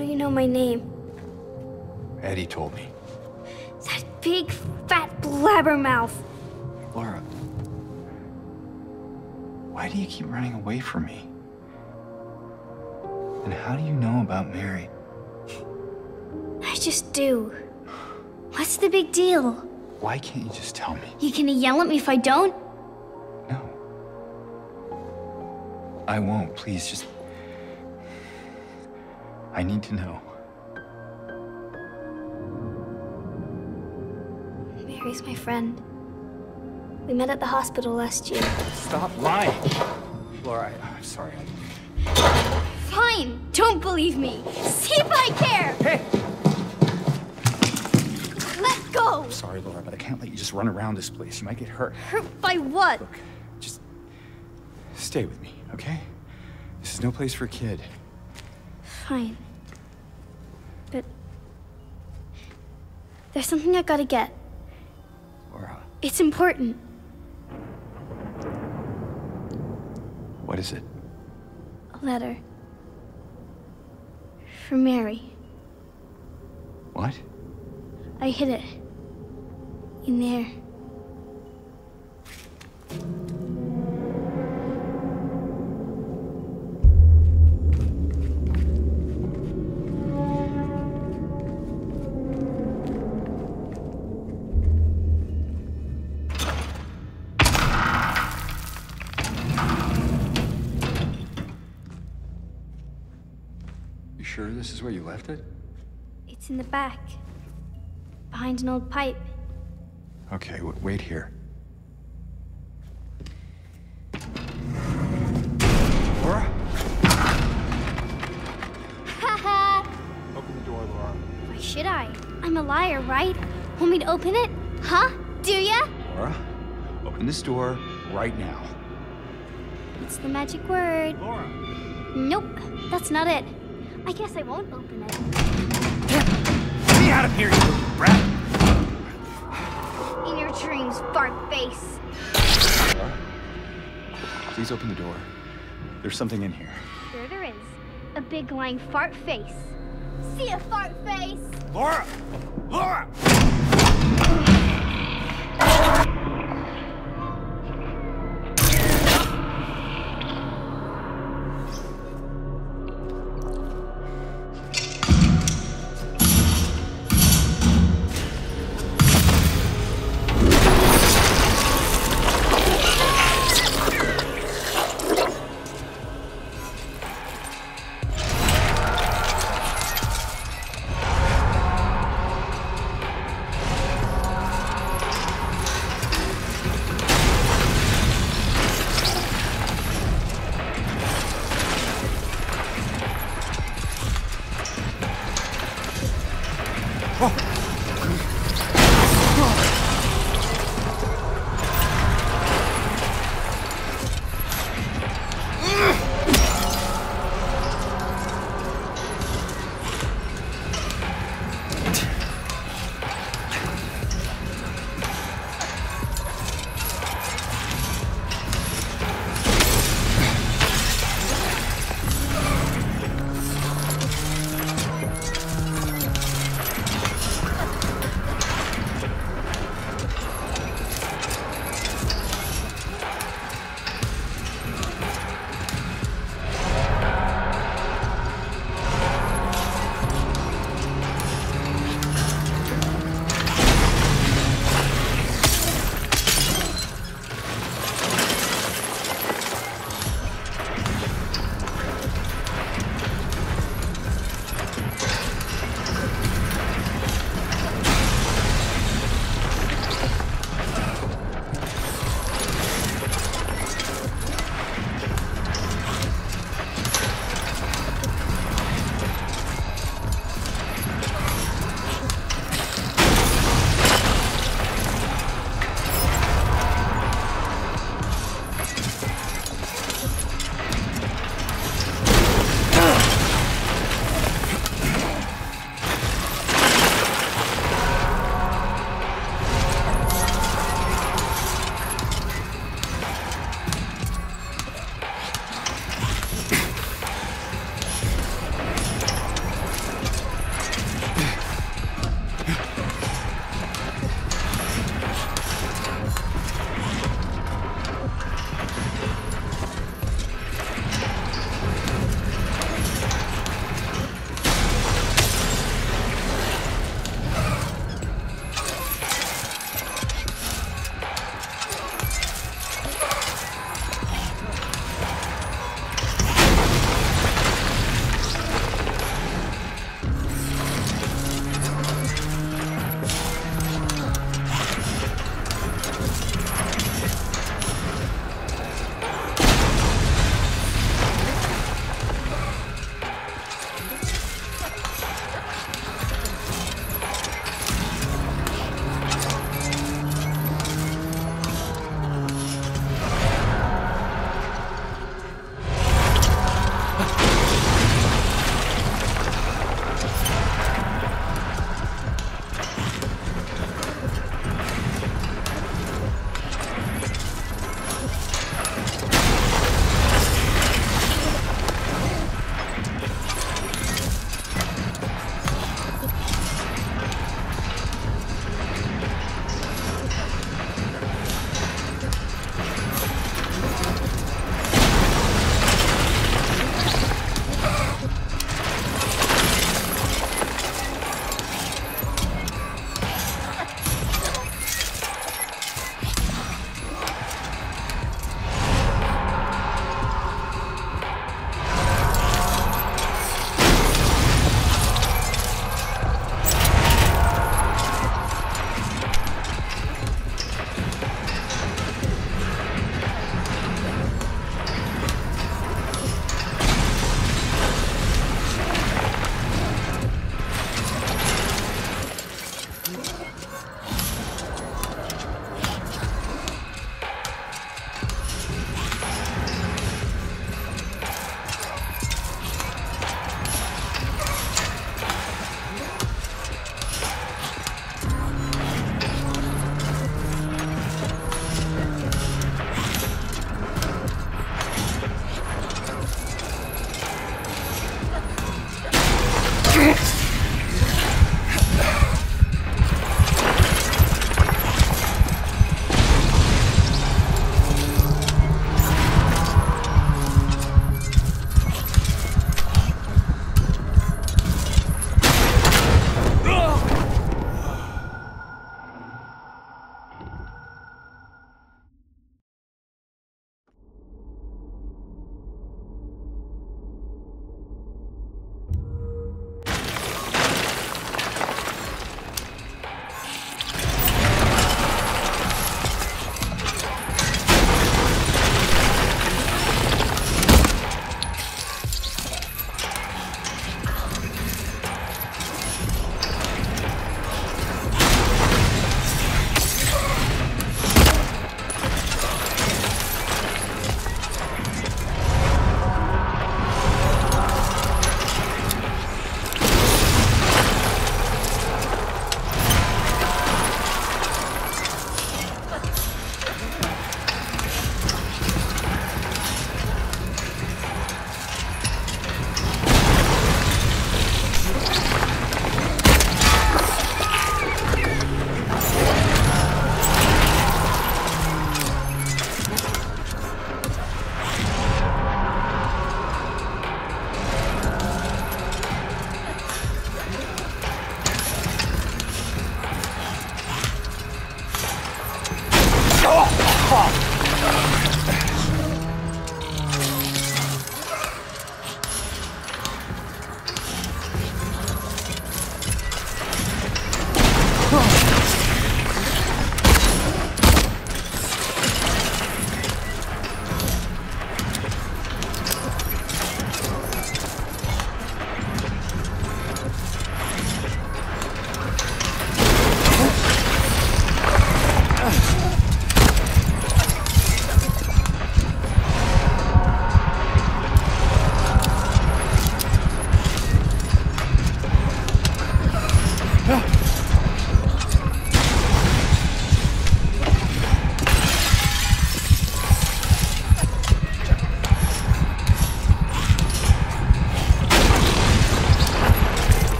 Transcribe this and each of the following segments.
do you know my name? Eddie told me. That big, fat blabbermouth. Laura. Why do you keep running away from me? And how do you know about Mary? I just do. What's the big deal? Why can't you just tell me? You gonna yell at me if I don't? No. I won't. Please, just. I need to know. Mary's my friend. We met at the hospital last year. Stop lying! Laura, I, I'm sorry. Fine, don't believe me. See if I care. Hey! Let go. I'm sorry, Laura, but I can't let you just run around this place. You might get hurt. Hurt by what? Look, just stay with me, okay? This is no place for a kid. Fine. But there's something I gotta get. Laura, It's important. what is it? A letter. For Mary. What? I hid it. In there. It's in the back. Behind an old pipe. Okay, wait here. Laura? Haha! Open the door, Laura. Why should I? I'm a liar, right? Want me to open it? Huh? Do ya? Laura, open this door right now. It's the magic word. Laura! Nope, that's not it. I guess I won't open it out of here, you brat! In your dreams, fart face. Please open the door. There's something in here. Sure there is. A big lying fart face. See a fart face! Laura! Laura!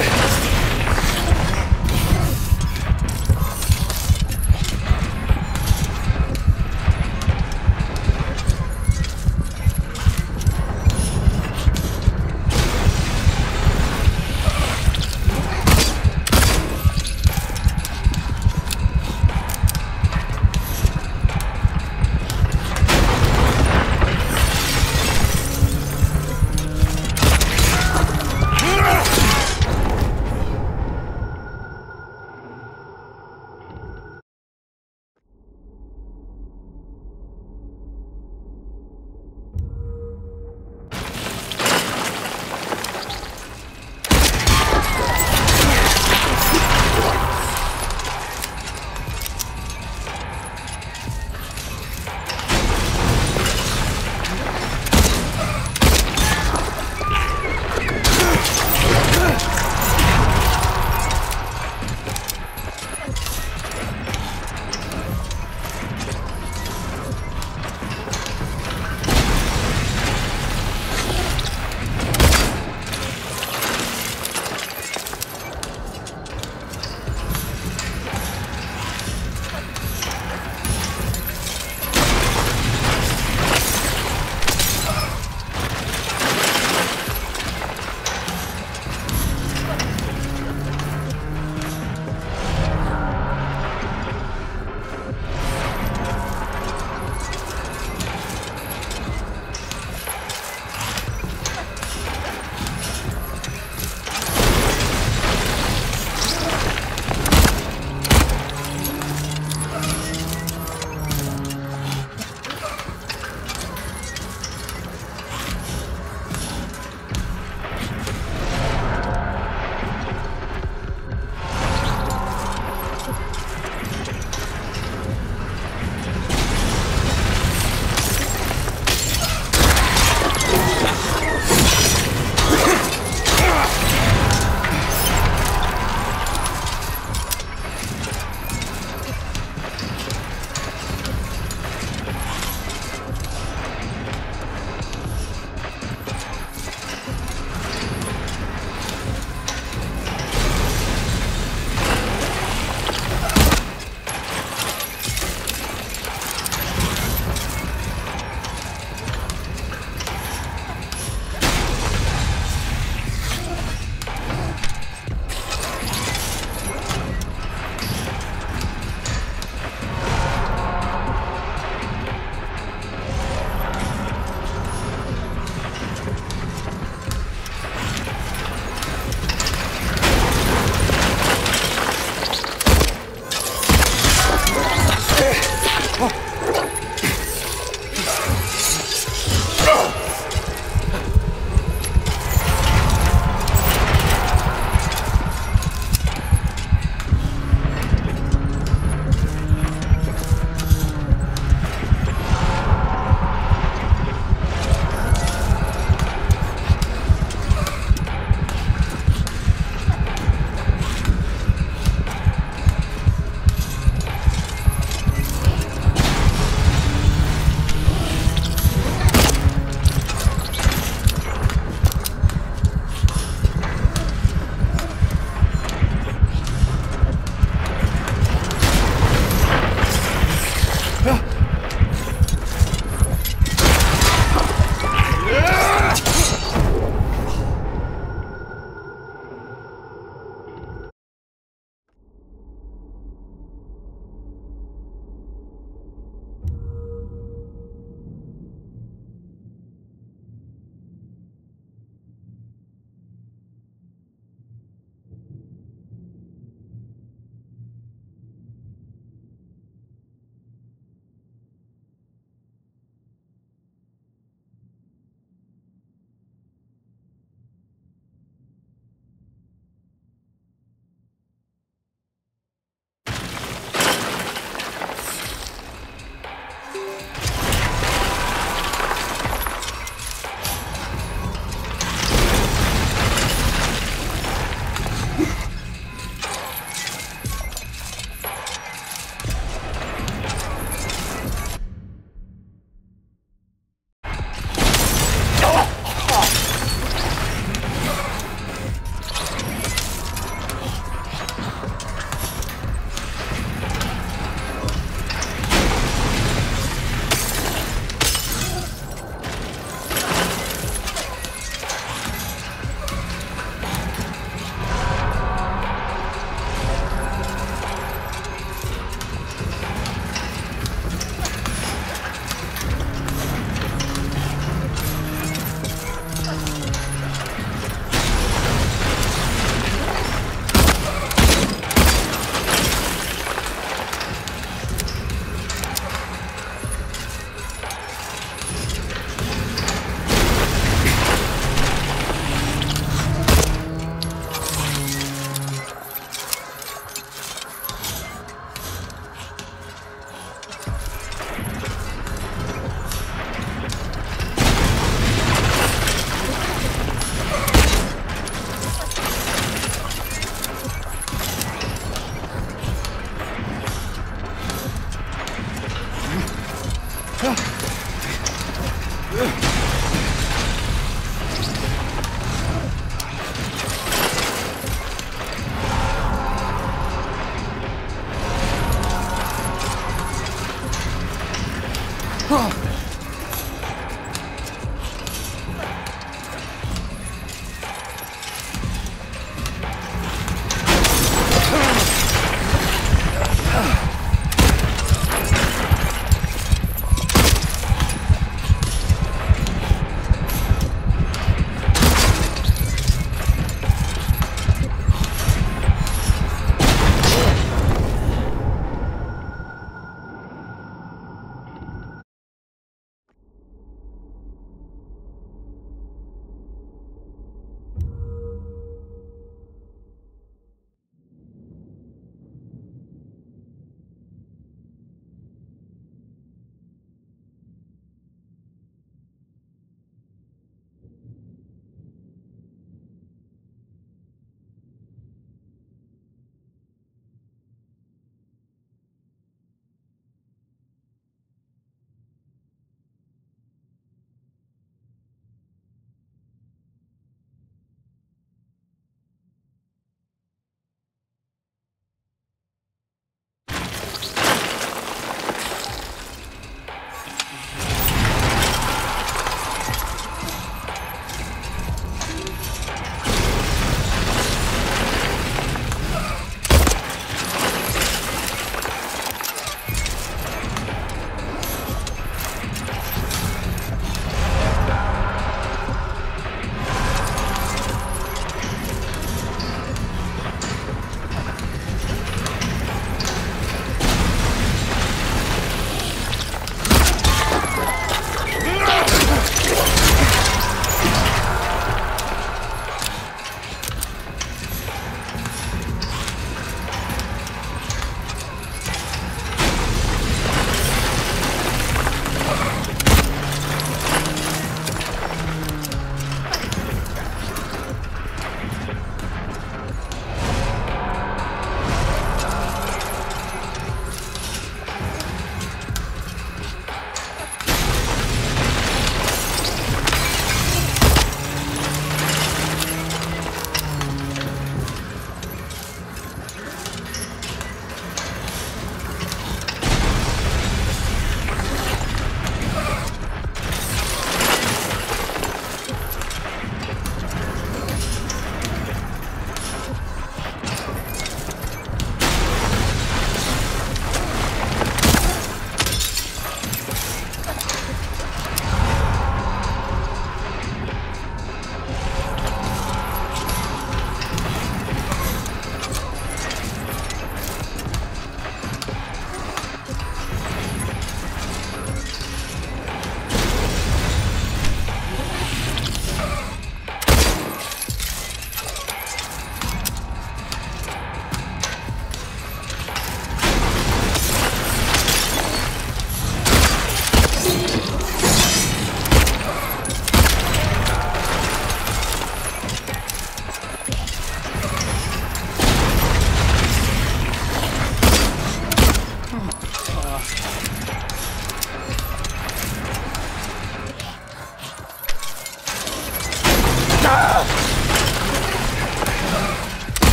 Here!